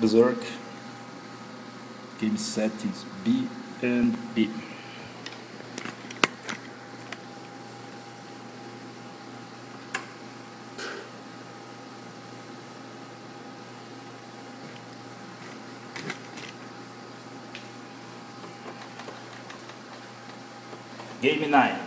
Berserk. Game set is B and B. Game 9.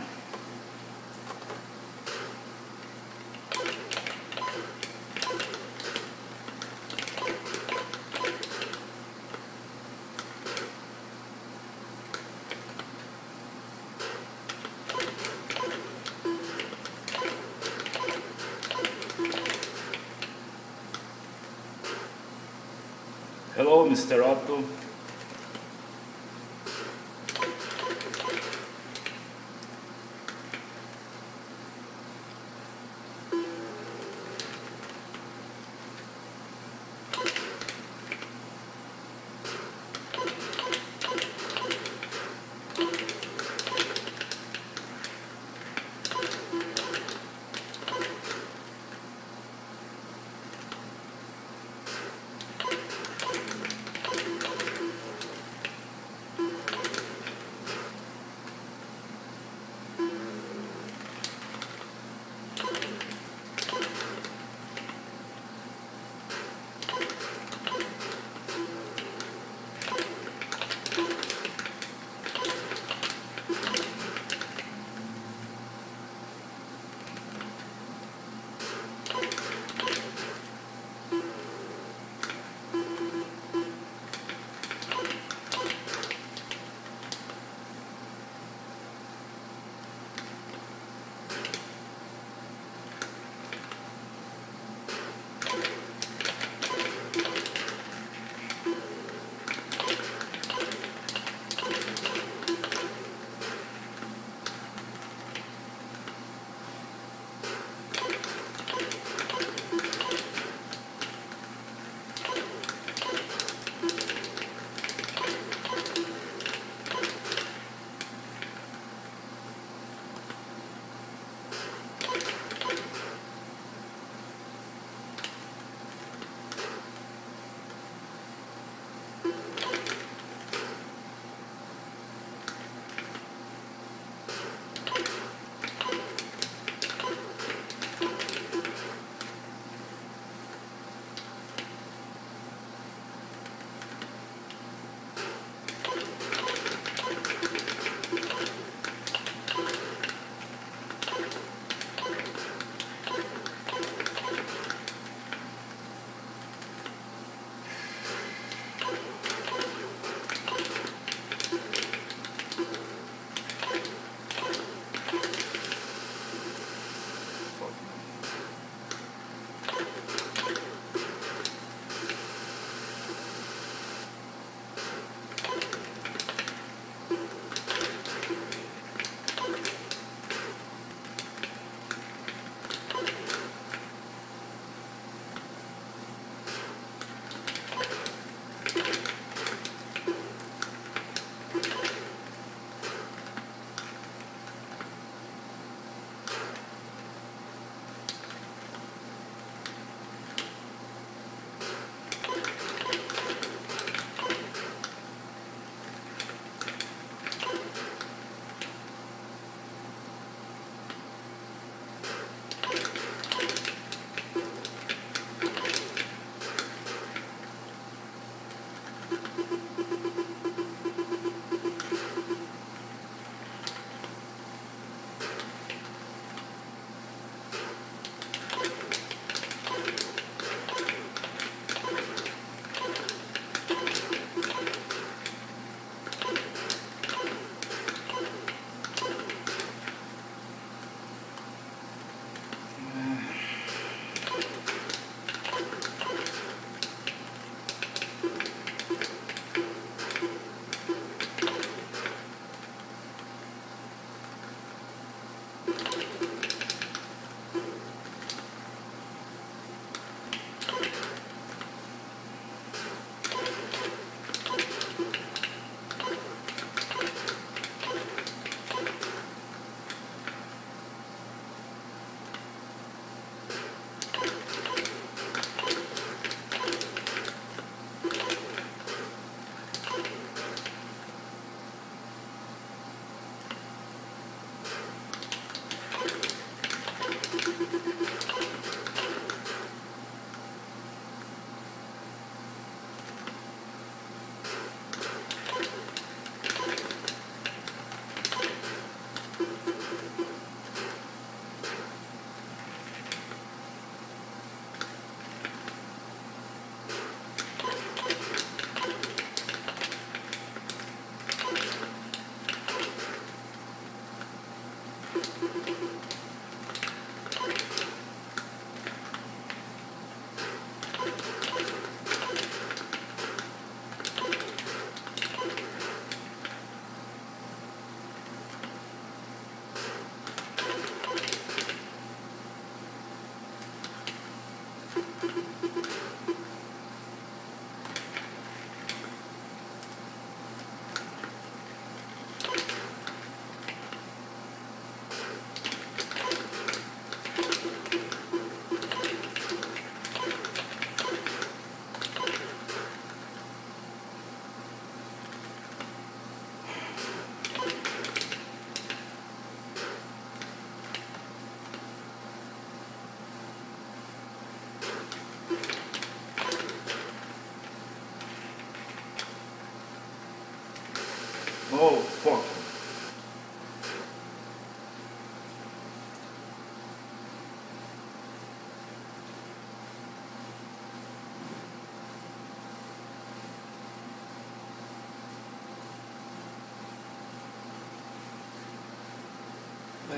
Hello, Mr. Otto.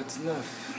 19.